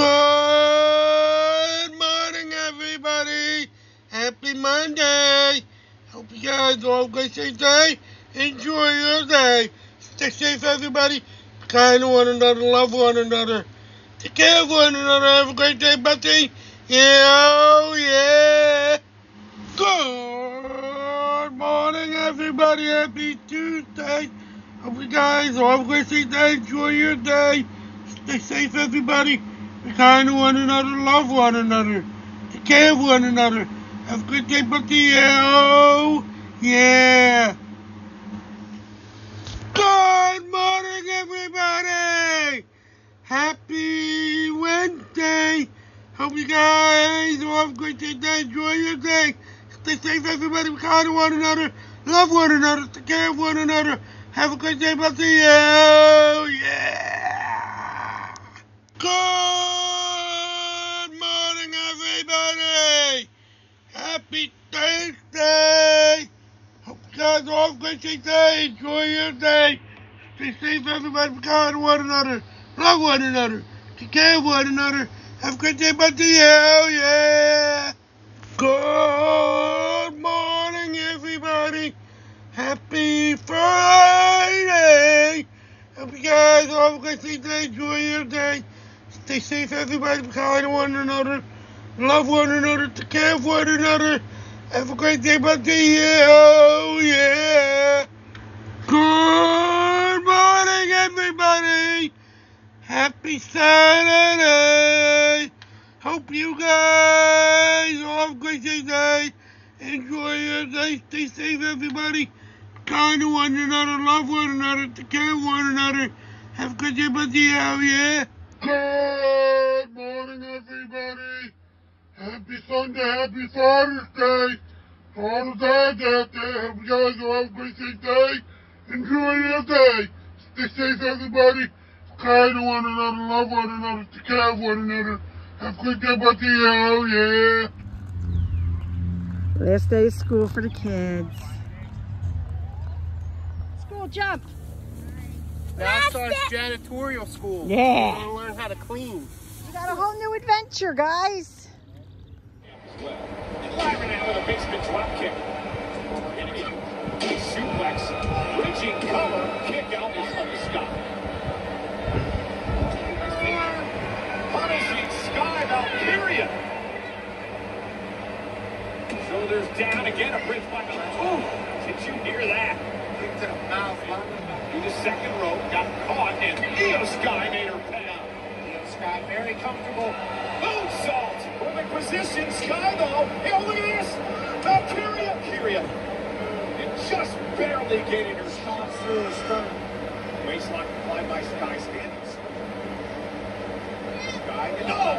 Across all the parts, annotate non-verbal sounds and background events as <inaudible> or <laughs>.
Good morning, everybody. Happy Monday. Hope you guys all have a great safe day. Enjoy your day. Stay safe, everybody. Be kind to one another. Love one another. Take care of one another. Have a great day, Betty. Yeah, oh, yeah. Good morning, everybody. Happy Tuesday. Hope you guys all have a great day. Enjoy your day. Stay safe, everybody. Kind to one another, love one another, take care of one another. Have a good day, buddy. Oh, yeah. Good morning, everybody. Happy Wednesday. Hope you guys all have a great day. Enjoy your day. Stay safe, everybody. Be kind to one another, love one another, take care of one another. Have a great day, buddy. Oh, yeah. Good Happy Thursday. Hope you guys all have a great day. Enjoy your day. Stay safe, everybody. Be to one another. Love one another. Take care of one another. Have a great day, buddy. Hell yeah. Good morning, everybody. Happy Friday. Hope you guys all have a great day. Enjoy your day. Stay safe, everybody. Be kind to one another. Love one another. Take care of one another. Have a great day, buddy. Yeah, oh, yeah. Good morning, everybody. Happy Saturday. Hope you guys all have a great day. Enjoy your day. Stay safe, everybody. Kind to one another. Love one another. Take care of one another. Have a good day, buddy. Oh, yeah. Good morning, everybody. Happy Sunday, happy Father's Day. To all the dads out there, hope you guys all have a great day. Enjoy your day. Stay safe, everybody. Kind to one another, love one another, take care of one another. Have a good day, buddy. Oh, yeah. Last day of school for the kids. School jump. Now starts janitorial school. Yeah. We're gonna learn how to clean. We got a whole new adventure, guys. Lyman out with a basement drop kick. Suplex. Bridging cover. Kick out from Scott. Punishing Sky Valkyria. Shoulders down again. A bridge by the. Ooh! Did you hear that? Kick to the mouth. Through the second rope. Got caught. And Sky made her pay. Io Sky very comfortable. Moonsault. Position. Sky though. Hey, oh, look at this. Valkyria. Kyria. And just barely getting her shot through the stomach. Waistlock applied by Sky Standings. Sky. Oh,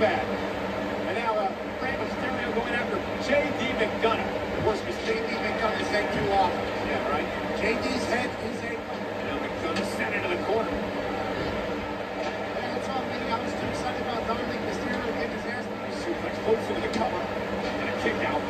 Bad. And now, uh, Rey Mysterio going after J.D. McDonagh. Of course, because J.D. McDonagh's head too often. Yeah, right. J.D.'s head is a... Now McDonagh sent into the corner. That's all, man. I was too excited about Dominik Mysterio getting his ass. Suplex closer to the cover. And a kick out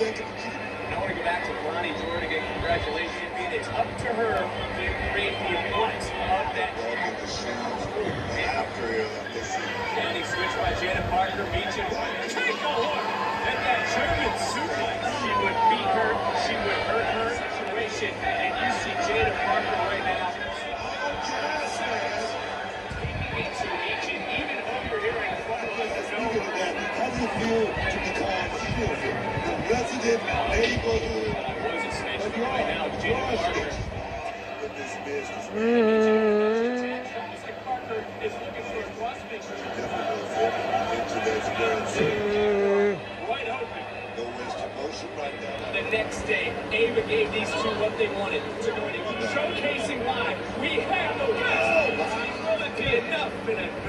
All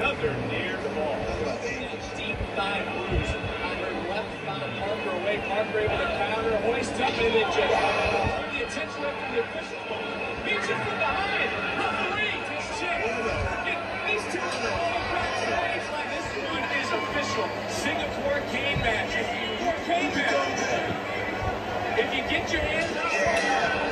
another near ball? Deep on her thigh. Parker away. Parker able to counter, hoist up, and then just the attention up from the official. Beats it from behind. Referee his chin. These two are all backstage this one is official. Singapore cane match. Cane. If you get your hands up,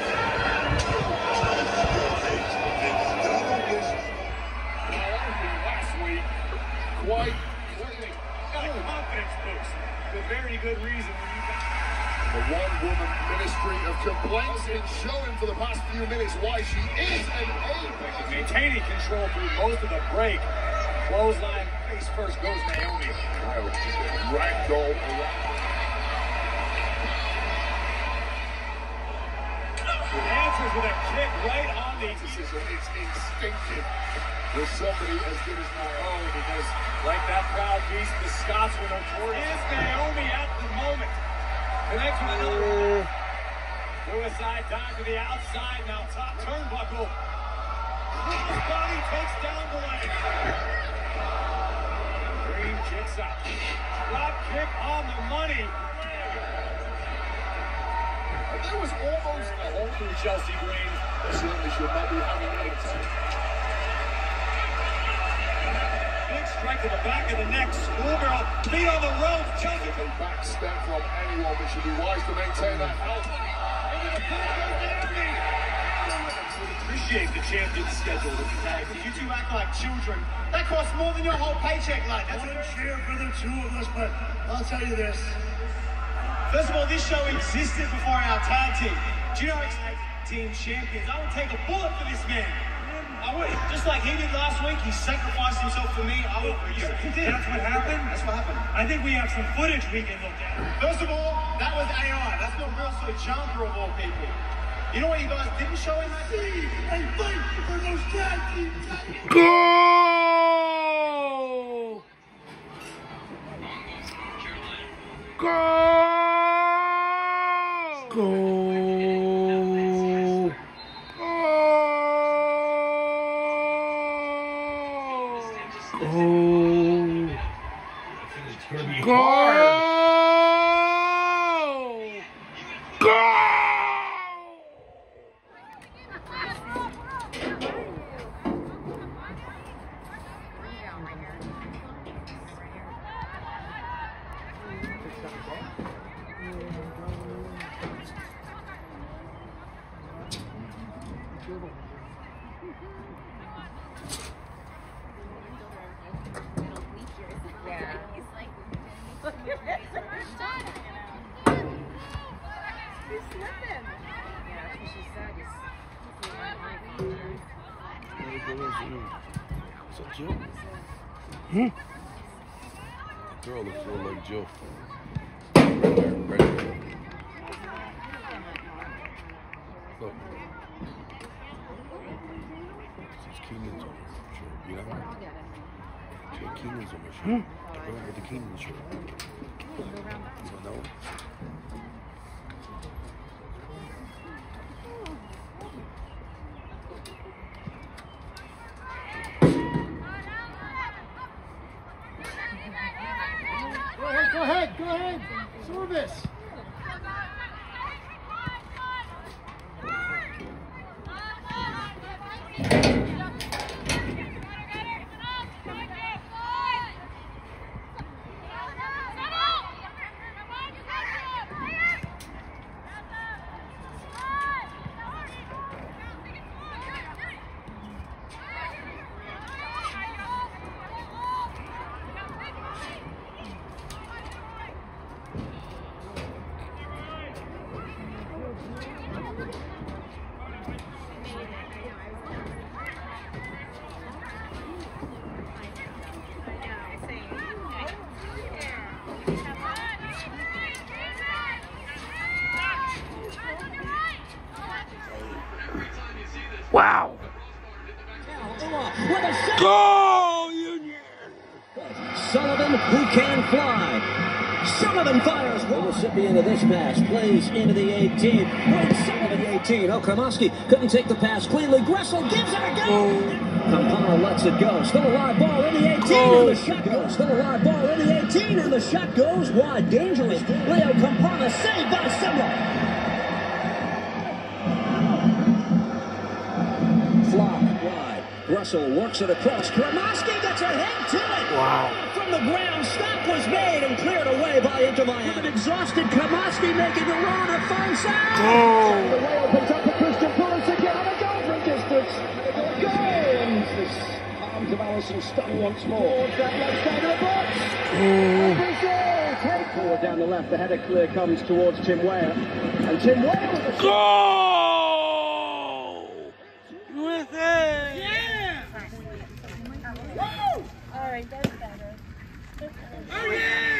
minutes why she is an A. maintaining control through most of the break. Clothesline face first goes Naomi. Ragdoll around. Answers with a kick right on the It's instinctive with somebody as good as Naomi because Like that proud beast, the Scots were notorious. Is Naomi at the moment? Connects with another. Suicide dive to the outside, now top turnbuckle. Crossbody takes down the leg. Green kicks out. Drop kick on the money. There was almost a hole Through Chelsea Green. They certainly should not be having. Big strike to the back of the neck. Schoolgirl feet on the ropes. Chelsea back step from anyone, but should be wise to maintain that health. Appreciate the champion schedule the tag. You two act like children. That costs more than your whole paycheck, like. I That's wouldn't cheer for the two of us, but I'll tell you this. First of all, this show existed before our tag team. Do you know it's team champions? I would take a bullet for this man. I would. Just like he did last week, he sacrificed himself for me. I would for you. He did. That's what happened? That's what happened. I think we have some footage we can look at. First of all, that was AI. That's not real Sir Jumper of all people. You know what you guys didn't show in that? See and fight for those tag team titles. Go! Go! What's up, Jill? Hmm? Girl looks real like Jill. Right there, right there. Look. This is Keenan's on her shirt. You know that? She had Keenan's on her shirt. I bring her the Hmm. Keenan shirt. You don't know? Go ahead, go ahead, go ahead. Service. Get up, Wow. Go, Union! Sullivan, who can fly. Sullivan The recipient of this pass plays into the 18. Wade Sullivan, the 18. Oh, Kramoski couldn't take the pass cleanly. Gressel gives it a go. Campana lets it go. Still a live ball in the 18, and the shot goes. Still a live ball in the 18, and the shot goes wide. Dangerous. Leo Campana saved by Simla. Flop wide. Russell works it across. Kramoski gets a head to it. Wow. From the ground, stop was made and cleared away by Inter Miami. With an exhausted Kramoski making the run at far side. Go. The way opens up for Christian Pulisic out of goal from distance. And a goal. And the arms of Alisson stung once more. Towards that left side of the box. And Brazil take forward down the left. The header clear comes towards Tim Weah. And Tim Weah with a Go! USA! Yeah! All right, that's better. Oh, yeah!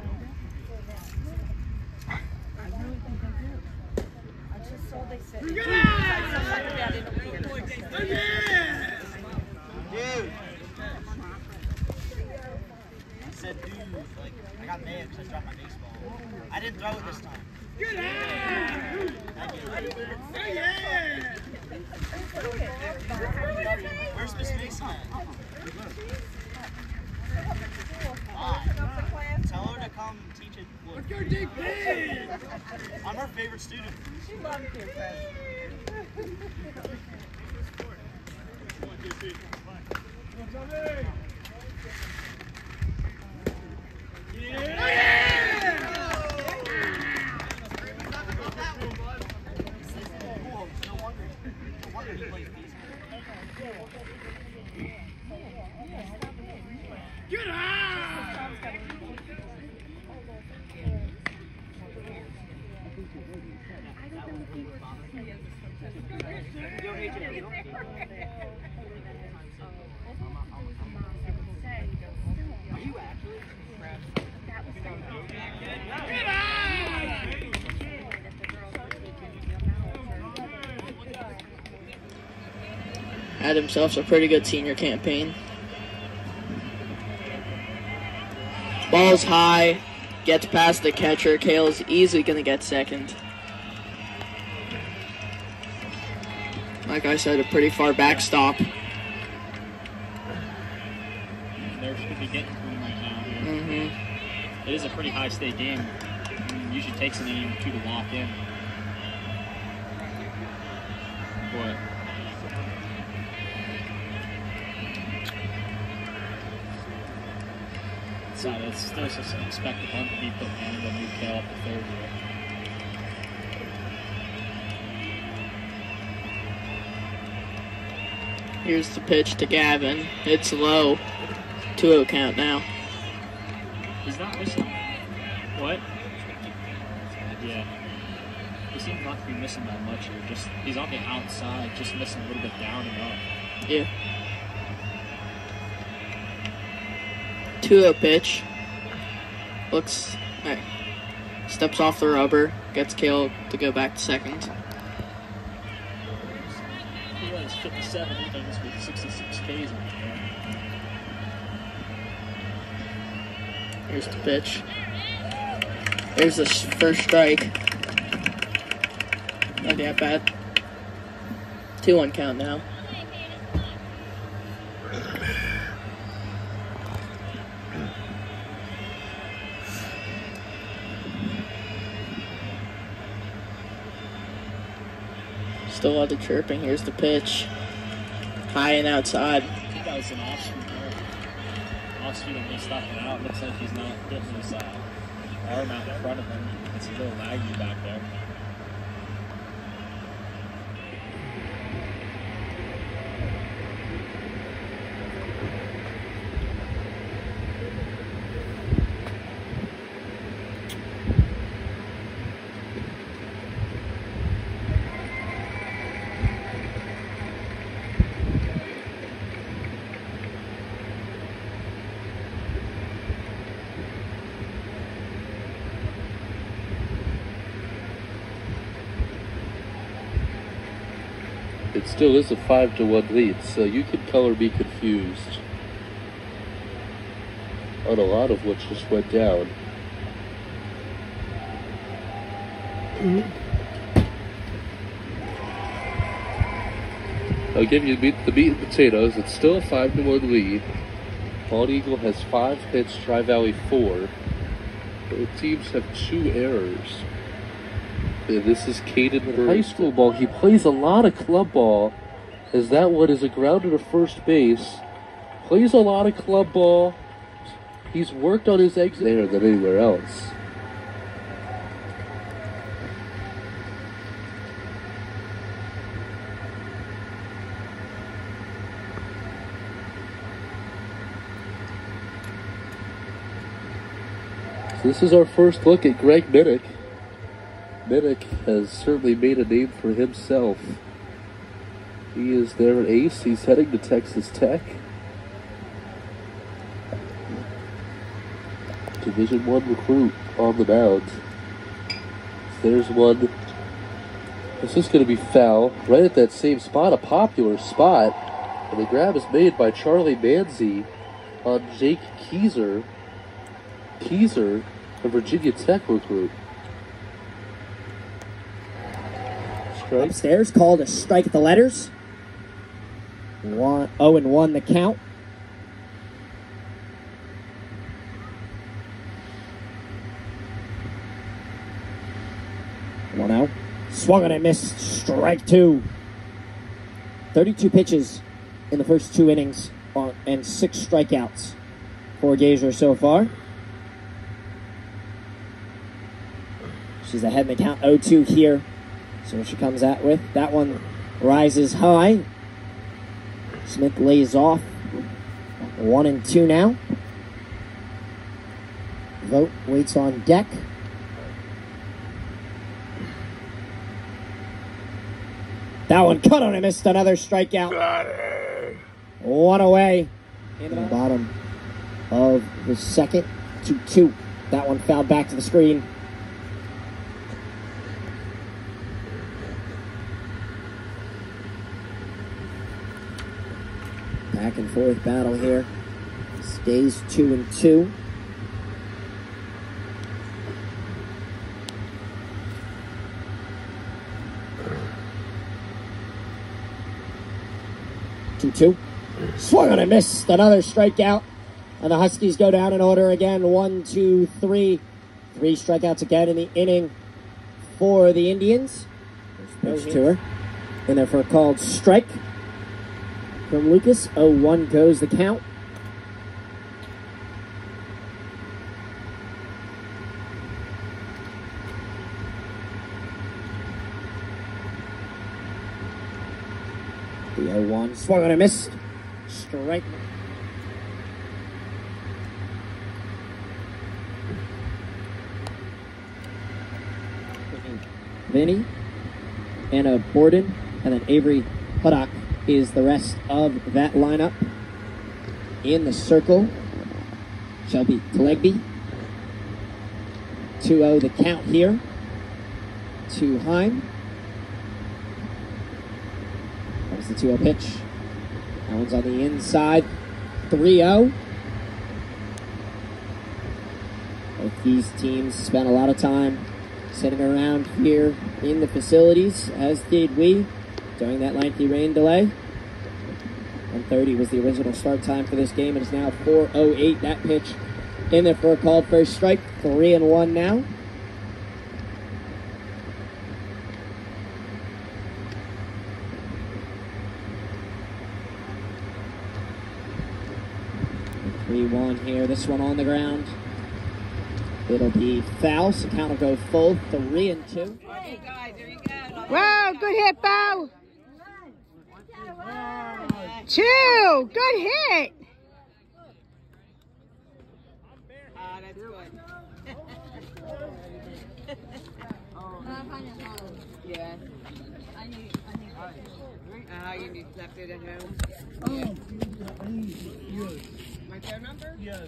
let's go protect. Dude. I said dude, like, I got mad because I dropped my baseball. I didn't throw it this time. Where's Miss Mason at? Why? Tell her to come teach it. Let's go DP! I'm her favorite student. She loves you, Had himself a pretty good senior campaign. Ball's high, gets past the catcher. Kale's easily gonna get second. Like I said, a pretty far backstop. They're should be getting to him right now. Mm-hmm. It is a pretty high stake game. I mean, usually takes an inning or two to lock in. But so that's still just an expected bunt to be put in when you kill up the third here. Here's the pitch to Gavin. It's low. 2-0 count now. He's not missing. What? Yeah. He seems not to be missing that much here. Just he's on the outside, just missing a little bit down and up. Yeah. 2-0 pitch. Looks alright. Steps off the rubber, gets killed to go back to second. He runs 57 innings with 66 Ks. Here's the pitch. Here's the first strike. Not that bad. 2 1 count now. Still a lot of chirping. Here's the pitch. High and outside. That was an off speed there. Off speed and he's stopping out. Looks like he's not getting his uh, arm out in front of him. It's a little laggy back there. It still is a five to one lead, so you can color be confused on a lot of what just went down. I'll give you the meat, and potatoes. It's still a five to one lead. Bald Eagle has five hits, Tri Valley four. Both teams have two errors. This is Caden. High school ball. He plays a lot of club ball, as that one is a grounder to first base. Plays a lot of club ball. He's worked on his exit there than anywhere else. So this is our first look at Greg Minnick. Minnick has certainly made a name for himself. He is their ace. He's heading to Texas Tech. Division One recruit on the mound. There's one. This is going to be foul right at that same spot, a popular spot. And the grab is made by Charlie Manzi on Jake Keyser. Keyser, a Virginia Tech recruit. Strike. Upstairs called a strike at the letters. One, 0 and 1 the count. One out. Swung on and missed. Strike two. 32 pitches in the first two innings on, and six strikeouts for Gazer so far. She's ahead in the count 0 2 here. So what she comes out with, that one rises high. Smith lays off. One and two now. Vote waits on deck. That one cut on and missed another strikeout. One away. In the bottom of the second. 2 2. That one fouled back to the screen. Back and forth battle here. Stays two and two. Two two. Swung on and missed. Another strikeout. And the Huskies go down in order again. One, two, three. Three strikeouts again in the inning for the Indians. Pitch to her. And there for a called strike from Lucas. 0 1 goes the count. The 0 1 swung and missed. Strike. Vinny, Anna Borden, and then Avery Huddock is the rest of that lineup. In the circle, shall Shelby Clegby. 2 0 the count here to Heim. That was the 2 0 pitch. That one's on the inside. 3 0. Both these teams spent a lot of time sitting around here in the facilities, as did we during that lengthy rain delay. 130 was the original start time for this game. It is now 4.08. That pitch in there for a called first strike. Three and one now. Three one here. This one on the ground. It'll be foul. So count will go full. Three and two. Wow! Good hit, Bow. Two, good hit. Yeah. I knew, I knew. Uh, you need left it at home. My phone number? Yes.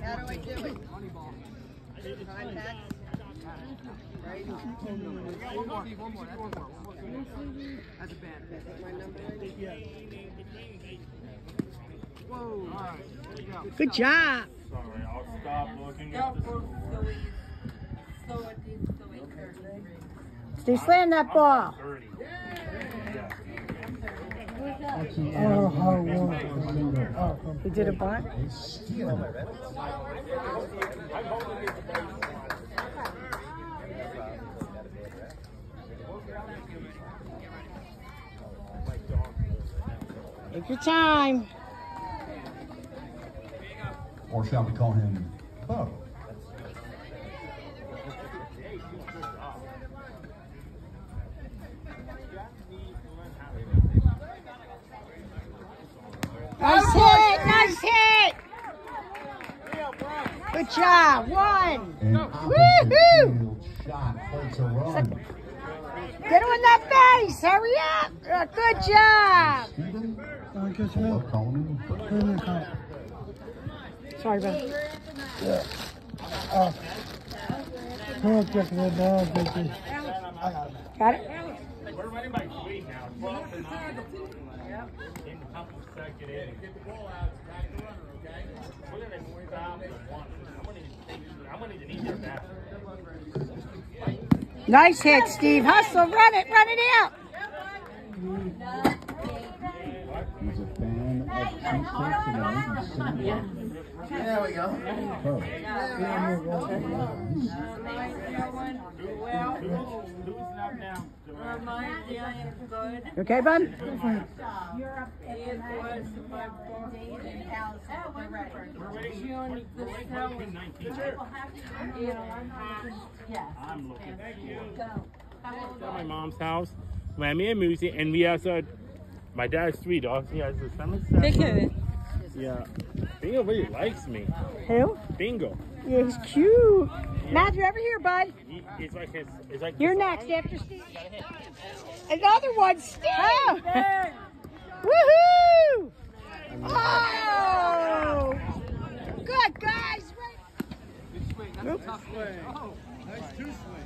How do I do it? Contact? Right? One more, one more, that's one more, one more. That's a band. My number? Whoa. All right, there you. Good job. Sorry, I'll stop looking at the Steve, slam that ball. Oh, how long? You did a bunt? Take your time. Or shall we call him Bo? Nice hit, nice hit. Good job, one. Woohoo! field shot holds a run. Get him in that base, hurry up. Uh, Good job. Calling him Sorry, Ben. Oh. Oh, check it out, baby. Got it? We're running by three now, 12 to 9. In one. I'm need to. Nice hit, Steve. Hustle, run it, run it out. He's a fan of cheesecake tonight. He's sitting there. There we go. Bo. Who's not now? You Okay, bud? I'm looking. At my mom's house, Miami and Music, and we have my dad's three dogs. He has a seven. Take care of it. Yeah. Bingo really likes me. Who? Bingo. Yeah, he's cute. Matthew, over here, bud. He, it's like his. It's like. You're his next eye. after Steve. Another one, Steve. Oh. <laughs> Woohoo! Oh! Good, guys. That's a tough swing. Oh, nice two swing.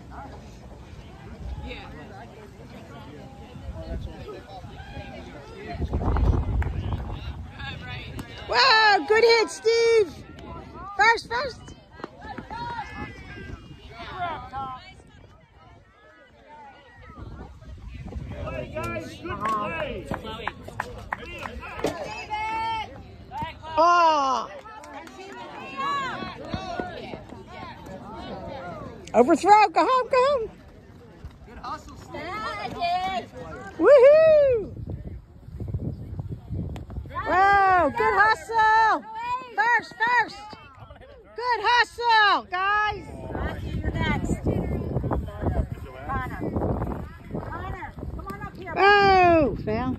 Wow, good hit, Steve. First, first. Overthrow. Go home, go home. Good hustle, Steve. Woohoo! Whoa, good hustle. First, first. Good hustle, guys. You're next. Connor. Connor, come on up here. Oh, foul.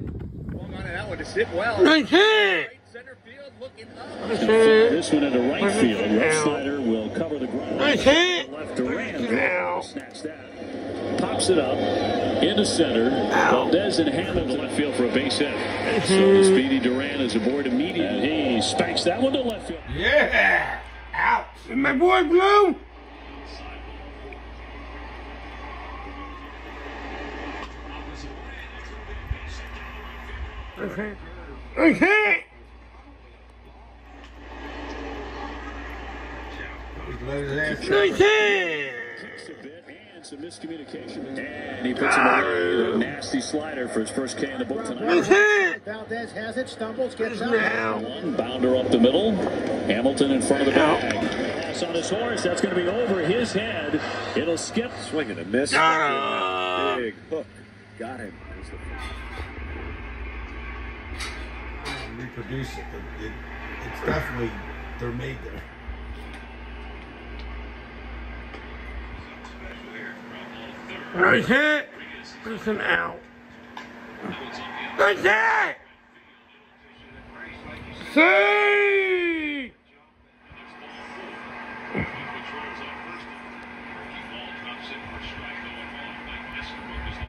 That one to sit well. Nice hit. Center field looking Nice hit. This one into right field. Left slider will cover the ground. Nice hit. Left Durant. Snatch that. Pops it up into center. Valdez and Hammond to left field for a base hit. Hmm. So the speedy Duran is aboard immediately. He spanks that one to left field. Yeah. Out. And my boy Blue. Okay. Okay. Nice hit. And some miscommunication. And he puts him away. A nasty slider for his first K in the book tonight. Valdez has it, stumbles, gets up. One bounder up the middle. Hamilton in front of the bag. Pass on his horse. That's going to be over his head. It'll skip. Swing and a miss. Ah. Big hook. Got him. There's the and reproduce it. It, it. It's definitely they're made there. Nice hit. Listen out. Nice hit. See.